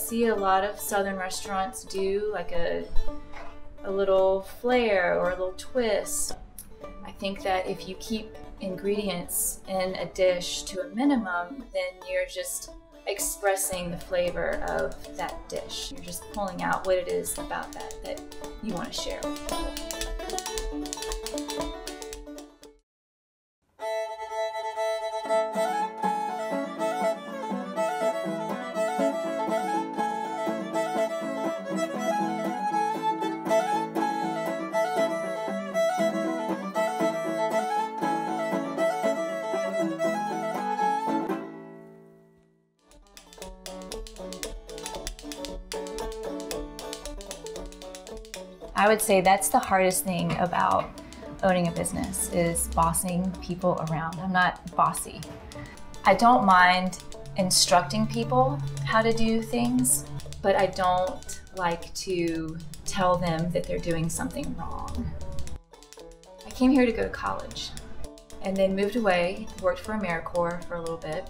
see a lot of southern restaurants do, like a a little flair or a little twist. I think that if you keep ingredients in a dish to a minimum, then you're just expressing the flavor of that dish. You're just pulling out what it is about that that you want to share with people. I would say that's the hardest thing about owning a business is bossing people around. I'm not bossy. I don't mind instructing people how to do things, but I don't like to tell them that they're doing something wrong. I came here to go to college and then moved away, worked for AmeriCorps for a little bit.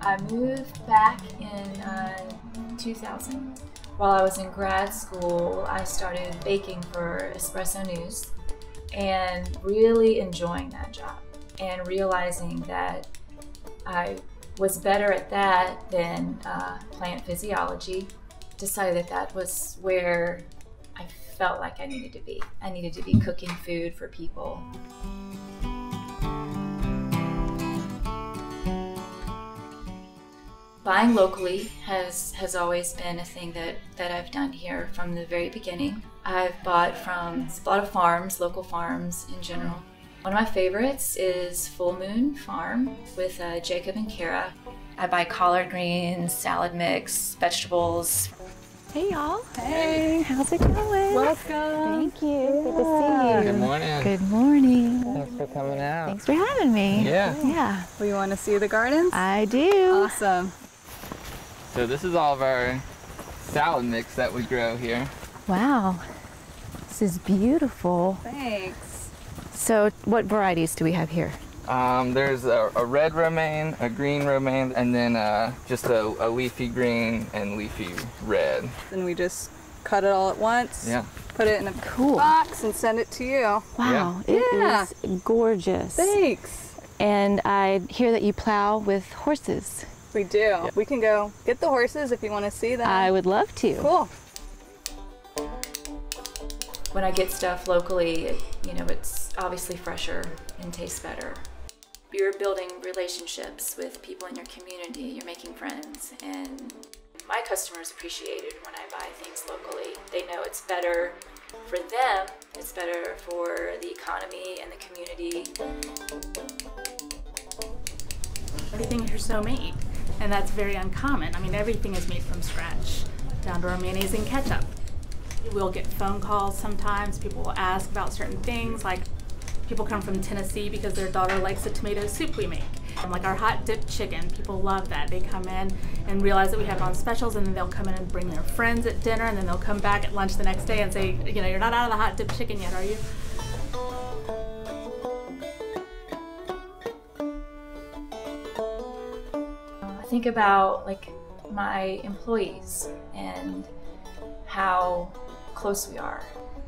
I moved back in uh, 2000. While I was in grad school, I started baking for Espresso News and really enjoying that job and realizing that I was better at that than uh, plant physiology. Decided that that was where I felt like I needed to be. I needed to be cooking food for people. Buying locally has, has always been a thing that, that I've done here from the very beginning. I've bought from a lot of farms, local farms in general. One of my favorites is Full Moon Farm with uh, Jacob and Kara. I buy collard greens, salad mix, vegetables. Hey y'all. Hey. How's it going? Welcome. Thank you. Good to see you. Good morning. Good morning. Thanks for coming out. Thanks for having me. Yeah. Yeah. We want to see the gardens? I do. Awesome. So this is all of our salad mix that we grow here. Wow. This is beautiful. Thanks. So, what varieties do we have here? Um, there's a, a red romaine, a green romaine, and then uh, just a, a leafy green and leafy red. And we just cut it all at once. Yeah. Put it in a Cool. box and send it to you. Wow. It Yeah. is gorgeous. Thanks. And I hear that you plow with horses. We do. We can go get the horses if you want to see them. I would love to. Cool. When I get stuff locally, you know, it's obviously fresher and tastes better. You're building relationships with people in your community, you're making friends, and my customers appreciate it when I buy things locally. They know it's better for them, it's better for the economy and the community. Everything here is so made, and that's very uncommon. I mean, everything is made from scratch, down to our mayonnaise and ketchup. We'll get phone calls sometimes. People will ask about certain things, like people come from Tennessee because their daughter likes the tomato soup we make. And like our hot dip chicken, people love that. They come in and realize that we have on specials, and then they'll come in and bring their friends at dinner, and then they'll come back at lunch the next day and say, you know, you're not out of the hot dip chicken yet, are you? Think about like my employees and how close we are.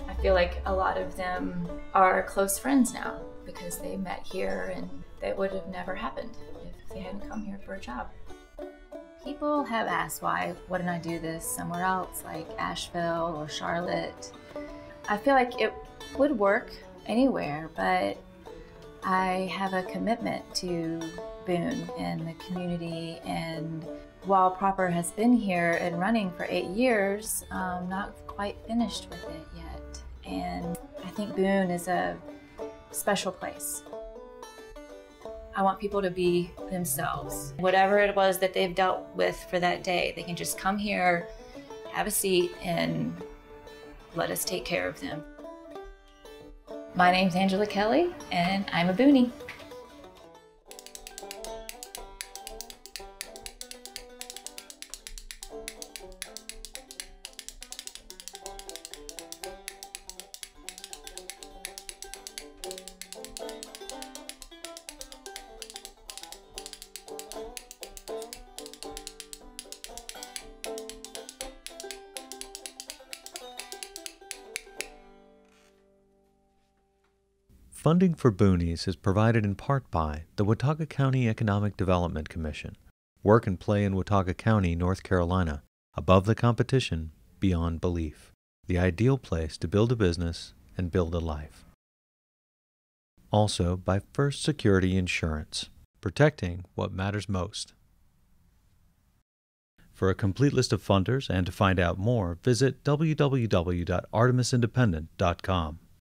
I feel like a lot of them are close friends now because they met here and that would have never happened if they hadn't come here for a job. People have asked why wouldn't I do this somewhere else like Asheville or Charlotte. I feel like it would work anywhere, but I have a commitment to Boone and the community. And while Proper has been here and running for eight years, um, not quite finished with it yet. And I think Boone is a special place. I want people to be themselves. Whatever it was that they've dealt with for that day, they can just come here, have a seat, and let us take care of them. My name's Angela Kelly, and I'm a Boonie. Funding for Boonies is provided in part by the Watauga County Economic Development Commission. Work and play in Watauga County, North Carolina. Above the competition, beyond belief. The ideal place to build a business and build a life. Also by First Security Insurance, protecting what matters most. For a complete list of funders and to find out more, visit www.artemisindependent.com.